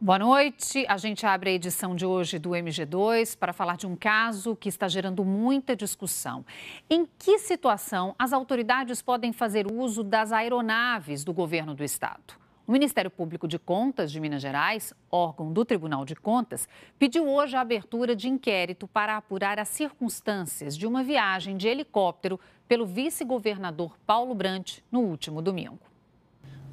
Boa noite. A gente abre a edição de hoje do MG2 para falar de um caso que está gerando muita discussão. Em que situação as autoridades podem fazer uso das aeronaves do governo do estado? O Ministério Público de Contas de Minas Gerais, órgão do Tribunal de Contas, pediu hoje a abertura de inquérito para apurar as circunstâncias de uma viagem de helicóptero pelo vice-governador Paulo Brant no último domingo.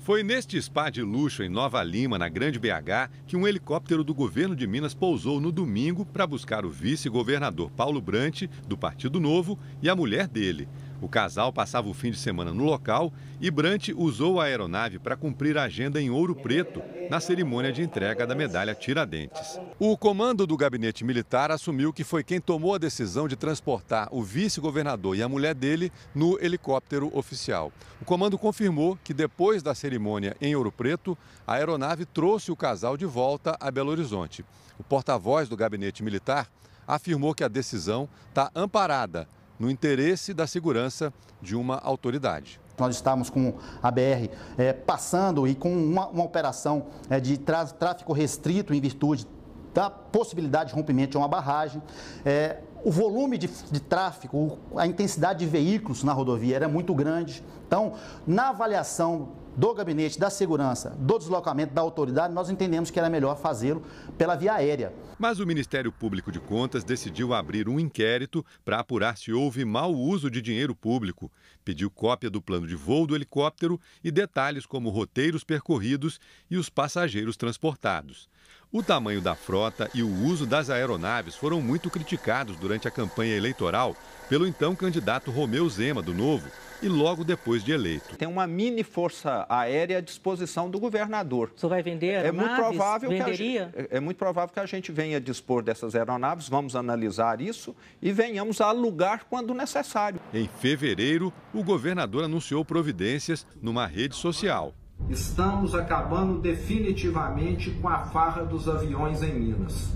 Foi neste spa de luxo em Nova Lima, na Grande BH, que um helicóptero do governo de Minas pousou no domingo para buscar o vice-governador Paulo Brant, do Partido Novo, e a mulher dele. O casal passava o fim de semana no local e Brant usou a aeronave para cumprir a agenda em Ouro Preto, na cerimônia de entrega da medalha Tiradentes. O comando do gabinete militar assumiu que foi quem tomou a decisão de transportar o vice-governador e a mulher dele no helicóptero oficial. O comando confirmou que depois da cerimônia em Ouro Preto, a aeronave trouxe o casal de volta a Belo Horizonte. O porta-voz do gabinete militar afirmou que a decisão está amparada no interesse da segurança de uma autoridade. Nós estamos com a BR é, passando e com uma, uma operação é, de tráfego restrito em virtude da possibilidade de rompimento de uma barragem. É, o volume de, de, tráfego, a intensidade de veículos na rodovia era muito grande. Então, na avaliação do gabinete da segurança, do deslocamento da autoridade, nós entendemos que era melhor fazê-lo pela via aérea. Mas o Ministério Público de Contas decidiu abrir um inquérito para apurar se houve mau uso de dinheiro público. Pediu cópia do plano de voo do helicóptero e detalhes como roteiros percorridos e os passageiros transportados. O tamanho da frota e o uso das aeronaves foram muito criticados durante a campanha eleitoral pelo então candidato Romeu Zema, do Novo, e logo depois de eleito. Tem uma mini força aérea à disposição do governador. Você vai vender aeronaves? É muito provável Venderia? Que a, é, é muito provável que a gente venha dispor dessas aeronaves, vamos analisar isso e venhamos a alugar quando necessário. Em fevereiro, o governador anunciou providências numa rede social. Estamos acabando definitivamente com a farra dos aviões em Minas.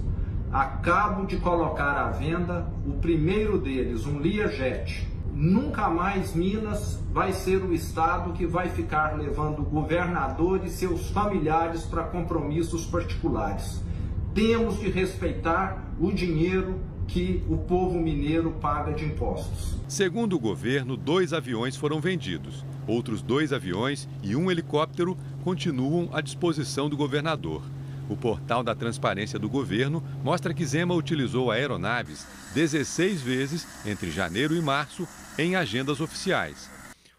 Acabo de colocar à venda o primeiro deles, um Learjet. Nunca mais Minas vai ser o estado que vai ficar levando o governador e seus familiares para compromissos particulares. Temos de respeitar o dinheiro que o povo mineiro paga de impostos. Segundo o governo, dois aviões foram vendidos. Outros dois aviões e um helicóptero continuam à disposição do governador. O portal da transparência do governo mostra que Zema utilizou aeronaves 16 vezes entre janeiro e março em agendas oficiais.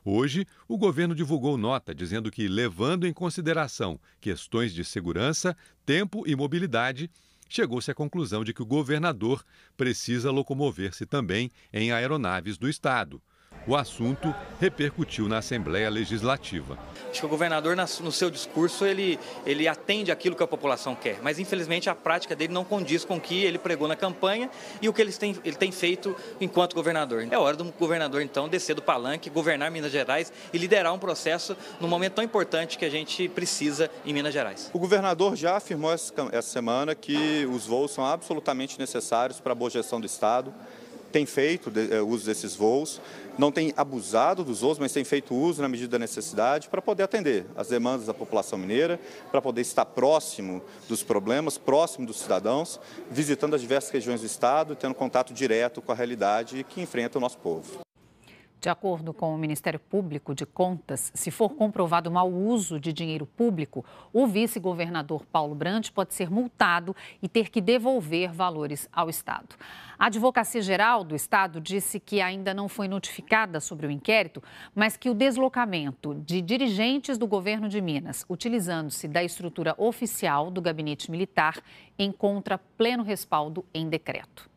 Hoje, o governo divulgou nota dizendo que, levando em consideração questões de segurança, tempo e mobilidade, chegou-se à conclusão de que o governador precisa locomover-se também em aeronaves do Estado o assunto repercutiu na Assembleia Legislativa. Acho que o governador, no seu discurso, ele, ele atende aquilo que a população quer, mas infelizmente a prática dele não condiz com o que ele pregou na campanha e o que ele tem, ele tem feito enquanto governador. É hora do governador, então, descer do palanque, governar Minas Gerais e liderar um processo num momento tão importante que a gente precisa em Minas Gerais. O governador já afirmou essa semana que os voos são absolutamente necessários para a boa gestão do Estado tem feito é, uso desses voos, não tem abusado dos voos, mas tem feito uso na medida da necessidade para poder atender as demandas da população mineira, para poder estar próximo dos problemas, próximo dos cidadãos, visitando as diversas regiões do Estado, tendo contato direto com a realidade que enfrenta o nosso povo. De acordo com o Ministério Público de Contas, se for comprovado mau uso de dinheiro público, o vice-governador Paulo Brandt pode ser multado e ter que devolver valores ao Estado. A Advocacia Geral do Estado disse que ainda não foi notificada sobre o inquérito, mas que o deslocamento de dirigentes do governo de Minas, utilizando-se da estrutura oficial do gabinete militar, encontra pleno respaldo em decreto.